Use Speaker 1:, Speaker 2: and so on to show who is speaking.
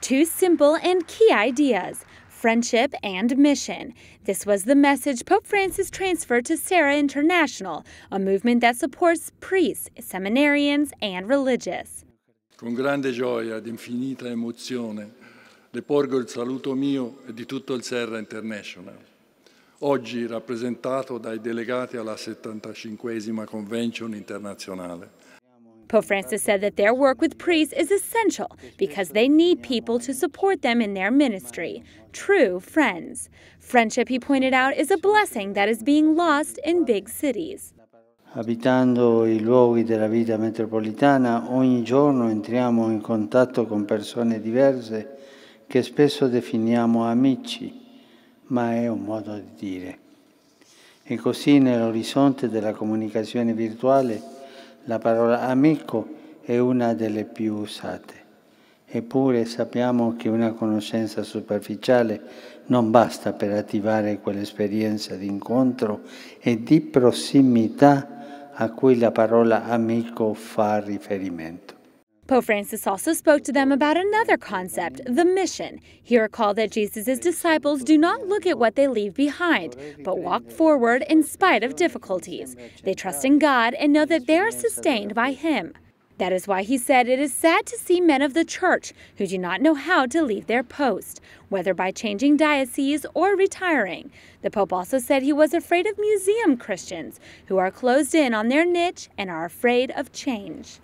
Speaker 1: Two simple and key ideas friendship and mission. This was the message Pope Francis transferred to Serra International, a movement that supports priests, seminarians, and religious.
Speaker 2: Con grande gioia ed infinita emozione le porgo il saluto mio e di tutto il Serra International, oggi rappresentato dai delegati alla 75esima Convention internazionale.
Speaker 1: Pope Francis said that their work with priests is essential because they need people to support them in their ministry, true friends. Friendship, he pointed out, is a blessing that is being lost in big cities.
Speaker 3: Abitando i luoghi della vita metropolitana, ogni giorno entriamo in contatto con persone diverse che spesso definiamo amici, ma è un modo di dire. E così nell'orizzonte della comunicazione virtuale la parola amico è una delle più usate. Eppure sappiamo che una conoscenza superficiale non basta per attivare quell'esperienza di incontro e di prossimità a cui la parola amico fa riferimento.
Speaker 1: Pope Francis also spoke to them about another concept, the mission. He recalled that Jesus' disciples do not look at what they leave behind, but walk forward in spite of difficulties. They trust in God and know that they are sustained by Him. That is why he said it is sad to see men of the church who do not know how to leave their post, whether by changing dioceses or retiring. The Pope also said he was afraid of museum Christians who are closed in on their niche and are afraid of change.